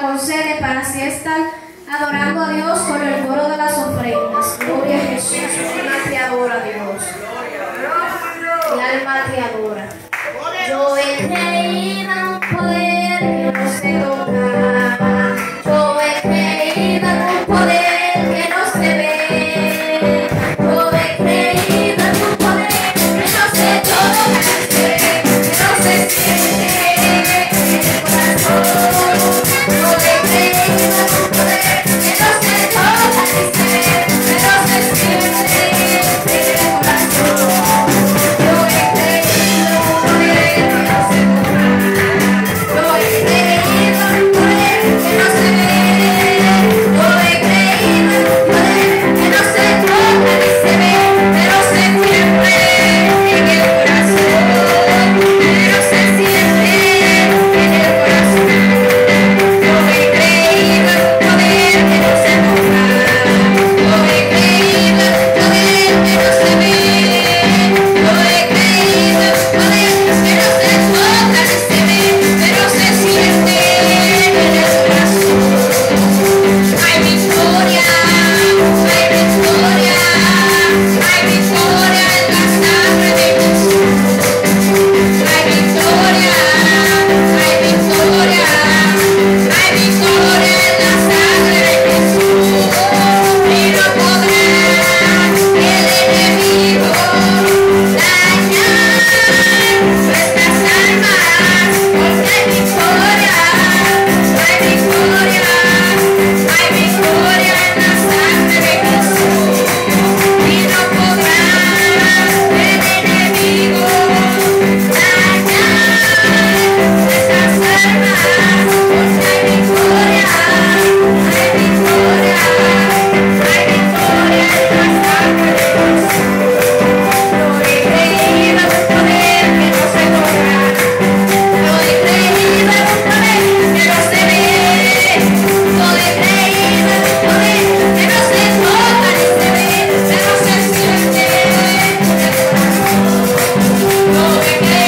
concede para así estar adorando a Dios con el coro de las ofrendas. Gloria a Jesús. Mi alma te adora, Dios. Mi alma te adora. Yo he creído en poder que no se. Thank.